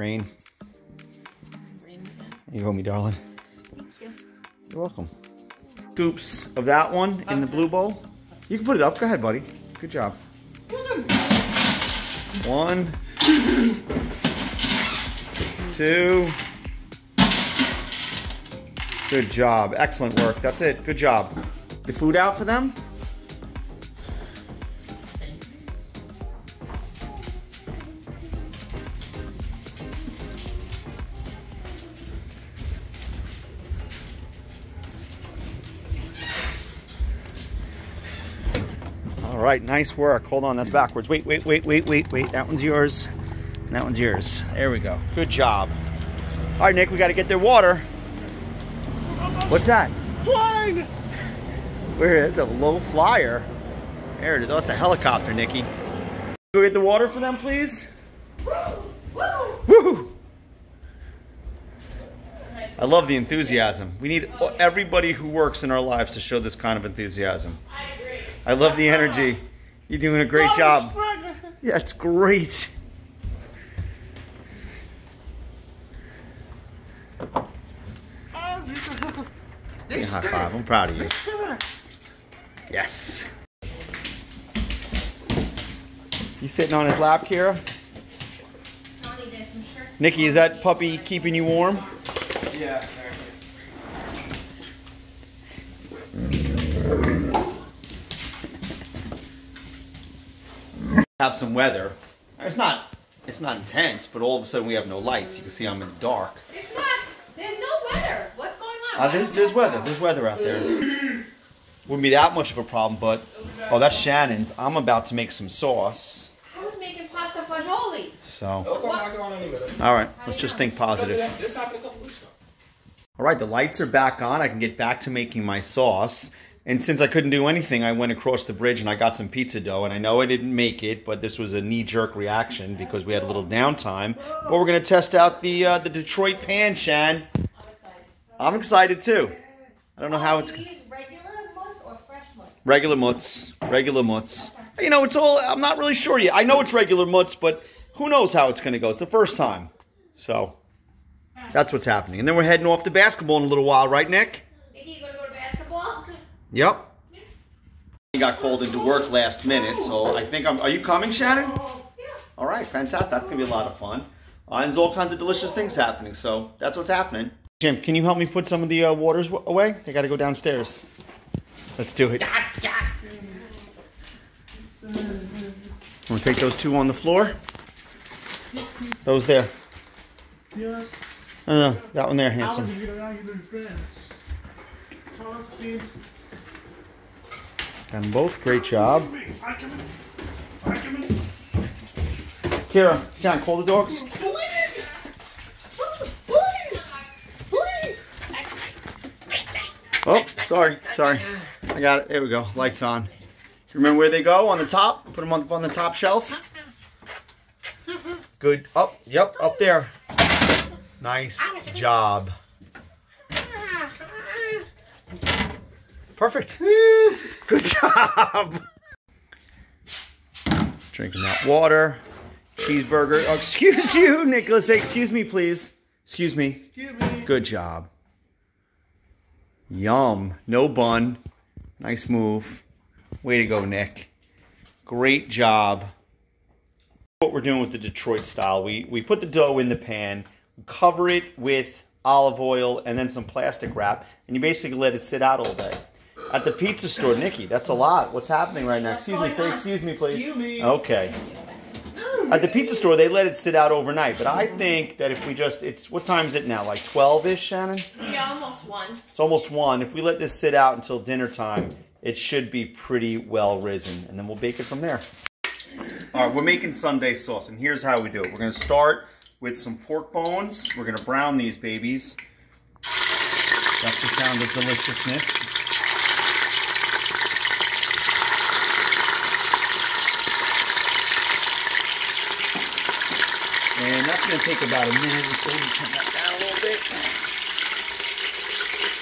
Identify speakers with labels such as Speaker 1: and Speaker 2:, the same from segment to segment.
Speaker 1: Rain.
Speaker 2: Rain again.
Speaker 1: You owe me, darling.
Speaker 2: Thank you.
Speaker 1: You're welcome. Scoops of that one in the blue bowl. You can put it up. Go ahead, buddy. Good job. One, two. Good job. Excellent work. That's it. Good job. The food out for them? Right, nice work. Hold on, that's backwards. Wait, wait, wait, wait, wait, wait. That one's yours. And that one's yours. There we go. Good job. All right, Nick, we got to get their water. What's that?
Speaker 3: Plane!
Speaker 1: Where is a low flyer? There it is. Oh, it's a helicopter, Nikki. Go get the water for them, please. Woo! I love the enthusiasm. We need everybody who works in our lives to show this kind of enthusiasm.
Speaker 2: I
Speaker 1: love the energy. You're doing a great job. Yeah, it's great. Give me a high five. I'm proud of you. Yes. You sitting on his lap, Kira?
Speaker 2: Tony, there's some shirts.
Speaker 1: Nikki, is that puppy keeping you warm?
Speaker 3: Yeah.
Speaker 1: Have some weather. It's not. It's not intense, but all of a sudden we have no lights. You can see I'm in the dark.
Speaker 2: It's not. There's no weather. What's going on?
Speaker 1: Uh, there's there's weather. There's weather out there. Wouldn't be that much of a problem, but oh, that's Shannon's. I'm about to make some sauce.
Speaker 2: I was making pasta fagioli.
Speaker 1: So,
Speaker 3: Look, I'm not going anywhere.
Speaker 1: all right, let's just think positive.
Speaker 3: This happened a couple weeks ago.
Speaker 1: All right, the lights are back on. I can get back to making my sauce. And since I couldn't do anything, I went across the bridge and I got some pizza dough. And I know I didn't make it, but this was a knee-jerk reaction because we had a little downtime. But we're gonna test out the uh, the Detroit pan, Shan.
Speaker 2: I'm excited.
Speaker 1: I'm excited too. I don't know how it's
Speaker 2: you use regular mutts or fresh mutts?
Speaker 1: regular mutts, regular mutts. You know, it's all. I'm not really sure yet. I know it's regular mutts, but who knows how it's gonna go? It's the first time, so that's what's happening. And then we're heading off to basketball in a little while, right, Nick?
Speaker 2: Nikki, you gonna go to basketball?
Speaker 1: Yep. He got called into work last minute, so I think I'm. Are you coming, Shannon?
Speaker 2: Yeah.
Speaker 1: All right, fantastic. That's gonna be a lot of fun. Uh, and there's all kinds of delicious things happening, so that's what's happening. Jim, can you help me put some of the uh, waters w- away? They got to go downstairs. Let's do it. I'm gonna take those two on the floor. Those there.
Speaker 4: Yeah,
Speaker 1: No, no, no, that one there,
Speaker 4: I was
Speaker 1: handsome.
Speaker 4: here around you in France. Thomas Stevens.
Speaker 1: Got them both. Great job. Kira, John, call the dogs. Oh, sorry, sorry. I got it. There we go. Lights on. Remember where they go? On the top? Put them on, on the top shelf. Good. Up. Yep. Up there. Nice job. Perfect. Good job. Drinking that water. Cheeseburger. Oh, excuse you, Nicholas. Say, excuse me, please. Excuse me.
Speaker 4: Excuse me.
Speaker 1: Good job. Yum. No bun. Nice move. Way to go, Nick. Great job. What we're doing with the Detroit style, we, we put the dough in the pan, cover it with olive oil and then some plastic wrap, and you basically let it sit out all day. At the pizza store, Nikki, that's a lot. What's happening right now? Excuse me, say excuse me, please.
Speaker 3: Excuse me.
Speaker 1: Okay. At the pizza store, they let it sit out overnight, but I think that if we just, it's, what time is it now? Like 12 ish, Shannon?
Speaker 2: Yeah, almost one.
Speaker 1: It's almost one. If we let this sit out until dinner time, it should be pretty well risen, and then we'll bake it from there. All right, we're making Sunday sauce, and here's how we do it. We're gonna start with some pork bones. We're gonna brown these babies. That's the sound of deliciousness. And that's gonna take about a minute or so. to Turn that down a little bit.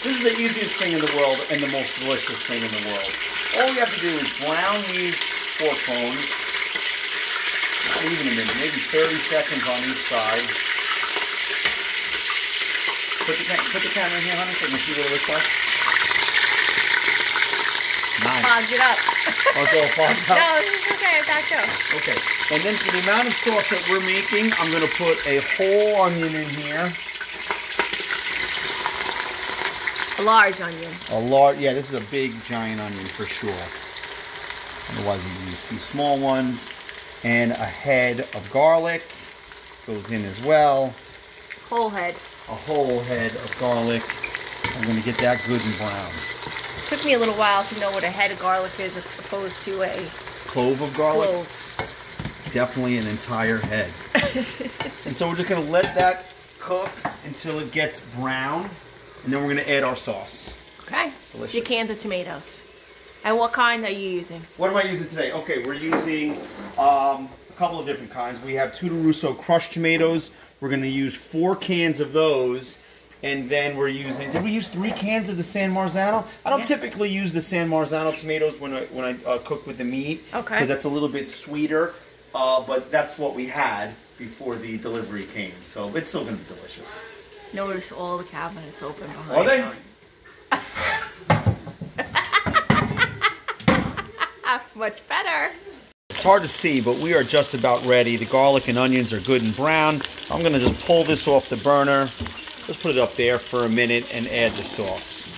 Speaker 1: This is the easiest thing in the world and the most delicious thing in the world. All you have to do is brown these pork bones. Not even a minute, maybe 30 seconds on each side. Put the, put the camera in here, honey, so we can see what it looks like. Nice.
Speaker 5: It up.
Speaker 1: It's up.
Speaker 5: No, it's okay. Back up.
Speaker 1: Okay, and then for the amount of sauce that we're making, I'm gonna put a whole onion in here.
Speaker 5: A large onion.
Speaker 1: A large, yeah, this is a big giant onion for sure. Otherwise, we use two small ones. And a head of garlic goes in as well.
Speaker 5: Whole head.
Speaker 1: A whole head of garlic. I'm gonna get that good and brown.
Speaker 5: Took me a little while to know what a head of garlic is as opposed to a
Speaker 1: Clove of garlic,
Speaker 5: clove.
Speaker 1: definitely an entire head. and so we're just gonna let that cook until it gets brown, and then we're gonna add our sauce.
Speaker 5: Okay.
Speaker 1: Delicious.
Speaker 5: Your cans of tomatoes. And what kind are you using?
Speaker 1: What am I using today? Okay, we're using um, a couple of different kinds. We have Tuttorosso crushed tomatoes. We're going to use four cans of those. And then we're using, did we use three cans of the San Marzano? I don't
Speaker 5: Yeah.
Speaker 1: typically use the San Marzano tomatoes when I, when I uh, cook with the meat.
Speaker 5: Okay.
Speaker 1: Because that's a little bit sweeter. Uh, but that's what we had before the delivery came. So it's still going to be delicious.
Speaker 5: Notice all the cabinets open behind.
Speaker 1: Are they?
Speaker 5: Much better.
Speaker 1: It's hard to see, but we are just about ready. The garlic and onions are good and brown. I'm gonna just pull this off the burner. Let's put it up there for a minute and add the sauce.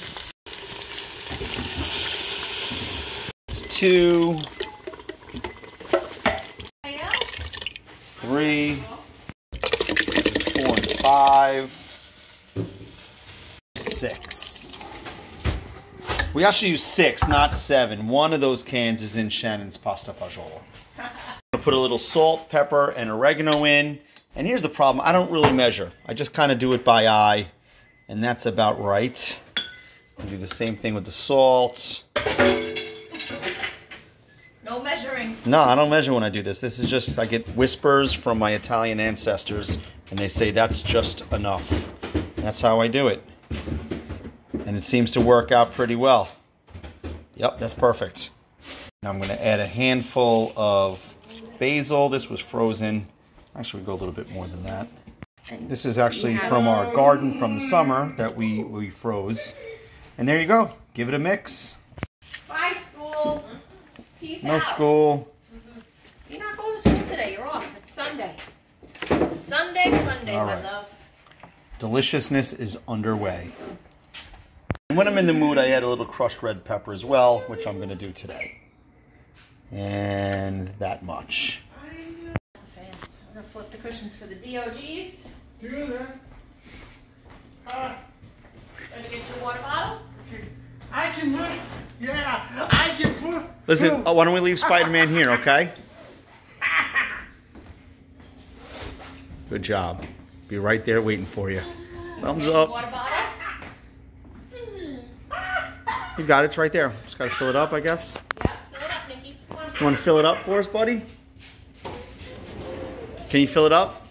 Speaker 1: It's two, it's three, four and five, six. We actually use six, not seven. One of those cans is in Shannon's pasta fagioli. Put a little salt, pepper, and oregano in. And here's the problem: I don't really measure. I just kind of do it by eye, and that's about right. I'll do the same thing with the salt.
Speaker 2: No measuring.
Speaker 1: No, I don't measure when I do this. This is just I get whispers from my Italian ancestors, and they say that's just enough. That's how I do it, and it seems to work out pretty well. Yep, that's perfect. Now I'm going to add a handful of basil. This was frozen. Actually, we go a little bit more than that. This is actually from our garden from the summer that we, we froze. And there you go. Give it a mix.
Speaker 2: Bye, school. Peace
Speaker 1: No
Speaker 2: out.
Speaker 1: school.
Speaker 2: You're not going to school today. You're off. It's Sunday. Sunday, Monday,
Speaker 1: All
Speaker 2: my love.
Speaker 1: Deliciousness is underway. When I'm in the mood, I add a little crushed red pepper as well, which I'm going to do today. And that much.
Speaker 2: Fans. I'm gonna flip the cushions for the DOGs.
Speaker 4: Do that. Uh,
Speaker 2: Gonna get you a water bottle.
Speaker 4: I can put. Yeah, I can put.
Speaker 1: Listen, uh, why don't we leave Spider Man here, okay? Good job. Be right there waiting for you. Thumbs
Speaker 2: Get you a
Speaker 1: up.
Speaker 2: water bottle.
Speaker 1: He's got it. It's right there. Just got to fill it up, I guess.
Speaker 2: Yeah, fill it up, Nikki.
Speaker 1: You want to fill it up for us, buddy? Can you fill it up?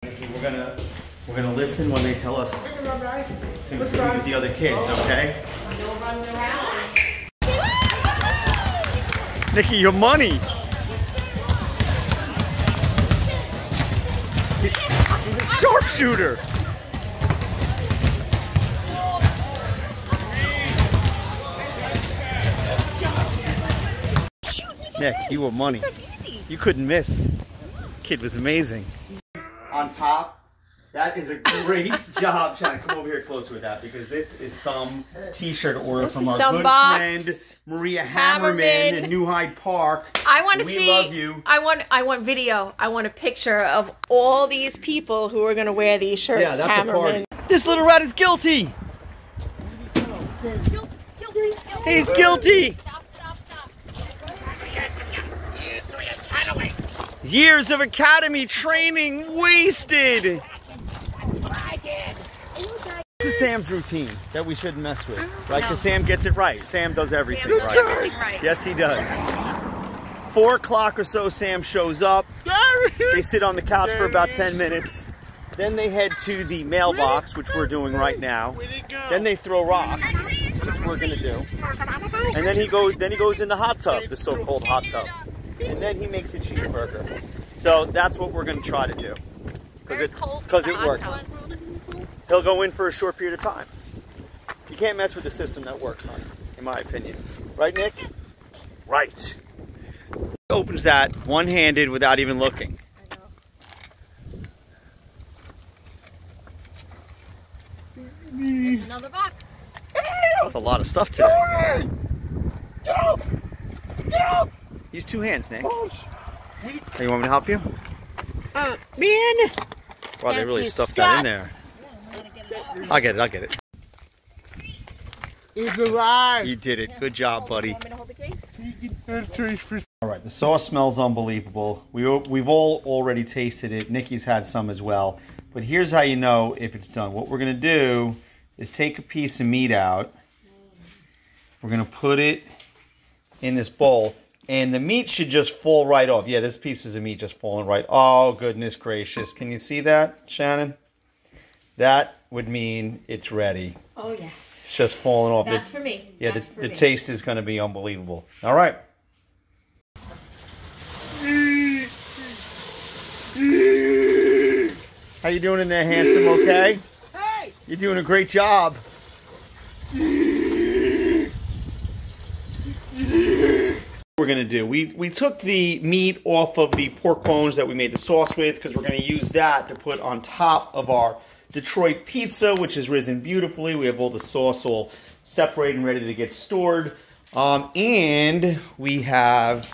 Speaker 1: We're gonna we're gonna listen when they tell us to be with the other kids, okay?
Speaker 2: No running around.
Speaker 1: Nikki, your money. He's a sharpshooter. Nick, you were money. You couldn't miss. Kid was amazing. On top, that is a great job, Shannon. Come over here closer with that because this is some T-shirt order from our good
Speaker 5: box.
Speaker 1: friend Maria Hammerman,
Speaker 5: Hammerman.
Speaker 1: in New Hyde Park.
Speaker 5: I want to
Speaker 1: we
Speaker 5: see.
Speaker 1: love you.
Speaker 5: I want. I want video. I want a picture of all these people who are going to wear these shirts.
Speaker 1: Yeah, that's a
Speaker 5: Hammerman.
Speaker 1: party. This little rat is guilty. He's guilty. Years of academy training wasted. This is Sam's routine that we shouldn't mess with, uh-huh. right? Because Sam gets it right. Sam does everything
Speaker 5: Sam does
Speaker 1: right.
Speaker 5: everything right.
Speaker 1: Yes, he does. Four o'clock or so, Sam shows up. They sit on the couch for about 10 minutes. Then they head to the mailbox, which we're doing right now.
Speaker 4: Where'd it go?
Speaker 1: Then they throw rocks, which we're gonna do. And then he goes, then he goes in the hot tub, the so-called hot tub, and then he makes a cheeseburger. So that's what we're gonna try to do, because it because it works. He'll go in for a short period of time. You can't mess with the system that works, honey, in my opinion. Right, Nick? Right. Opens that one-handed without even looking.
Speaker 5: There's another box.
Speaker 1: That's a lot of stuff today. Use two hands, Nick. Hey, you want me to help you?
Speaker 5: Uh, man.
Speaker 1: Wow, they really
Speaker 5: Empty
Speaker 1: stuffed that in there. I'll get it, I'll get it.
Speaker 4: It's alive.
Speaker 1: You did it. Good job, buddy.
Speaker 5: Want me to hold the key?
Speaker 1: All right, the sauce smells unbelievable. We, we've all already tasted it. Nikki's had some as well. But here's how you know if it's done. What we're going to do is take a piece of meat out. We're going to put it in this bowl. And the meat should just fall right off. Yeah, this pieces of meat just falling right. Oh, goodness gracious. Can you see that, Shannon? That would mean it's ready.
Speaker 5: Oh, yes.
Speaker 1: It's just falling off.
Speaker 5: That's
Speaker 1: It-
Speaker 5: for me.
Speaker 1: yeah, the,
Speaker 5: That's for
Speaker 1: the
Speaker 5: me.
Speaker 1: taste is going to be unbelievable. All right. How you doing in there, handsome? Okay.
Speaker 4: Hey!
Speaker 1: You're doing a great job. We're gonna do. We we took the meat off of the pork bones that we made the sauce with because we're gonna use that to put on top of our Detroit pizza, which has risen beautifully. We have all the sauce all separated and ready to get stored. Um, and we have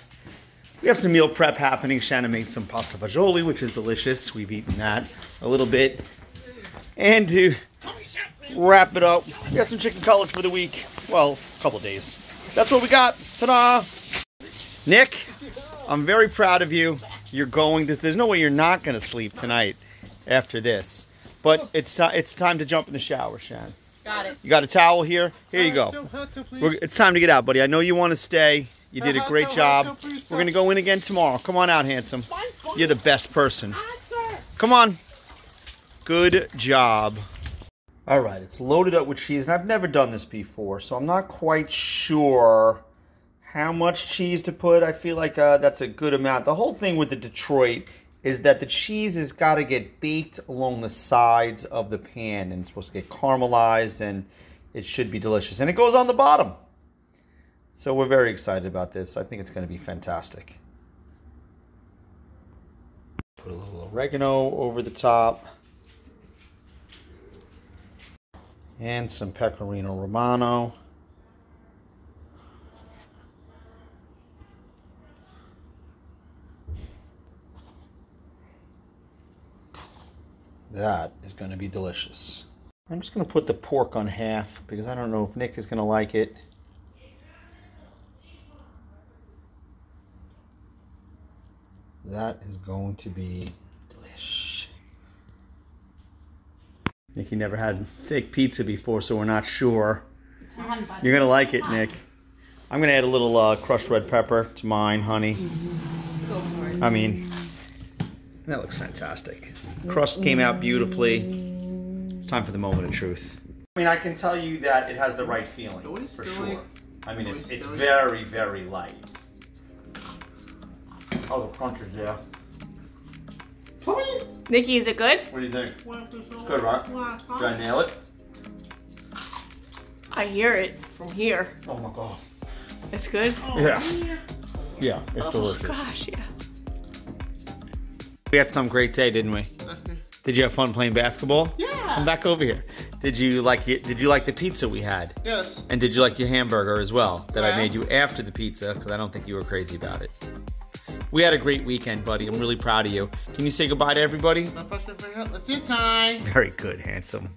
Speaker 1: we have some meal prep happening. Shannon made some pasta fagioli, which is delicious. We've eaten that a little bit. And to wrap it up, we got some chicken cutlets for the week. Well, a couple days. That's what we got. Ta-da! Nick, I'm very proud of you. You're going to. There's no way you're not going to sleep tonight after this. But it's ti it's time to jump in the shower, Shan.
Speaker 5: Got it.
Speaker 1: You got a towel here? Here you go.
Speaker 4: Hot tub, hot tub, please.
Speaker 1: We're, it's time to get out, buddy. I know you want to stay. You did a great job. We're going to go in again tomorrow. Come on out, handsome. You're the best person. Come on. Good job. All right, it's loaded up with cheese, and I've never done this before, so I'm not quite sure how much cheese to put. I feel like uh, that's a good amount. The whole thing with the Detroit is that the cheese has got to get baked along the sides of the pan, and it's supposed to get caramelized, and it should be delicious. And it goes on the bottom. So we're very excited about this. I think it's going to be fantastic. Put a little oregano over the top. And some pecorino romano. That is going to be delicious. I'm just going to put the pork on half because I don't know if Nick is going to like it. That is going to be delish. Nicky never had thick pizza before, so we're not sure. You're gonna like it, Nick. I'm gonna add a little uh, crushed red pepper to mine, honey.
Speaker 5: Go for it.
Speaker 1: I mean, that looks fantastic. Crust came out beautifully. It's time for the moment of truth. I mean, I can tell you that it has the right feeling for sure. I mean, it's it's very very light. Oh, the crunch is there.
Speaker 5: Nikki, is it good?
Speaker 1: What do you think? Good, right? Did I nail it?
Speaker 5: I hear it from here.
Speaker 1: Oh my god.
Speaker 5: It's good.
Speaker 1: Yeah. Yeah, it's
Speaker 5: Oh
Speaker 1: delicious.
Speaker 5: gosh, yeah.
Speaker 1: We had some great day, didn't we? Did you have fun playing basketball?
Speaker 4: Yeah.
Speaker 1: Come back over here. Did you like it? Did you like the pizza we had?
Speaker 4: Yes.
Speaker 1: And did you like your hamburger as well that I made you after the pizza? Because I don't think you were crazy about it. We had a great weekend, buddy. I'm really proud of you. Can you say goodbye to everybody?
Speaker 4: My first favorite. Let's see time.
Speaker 1: Very good, handsome.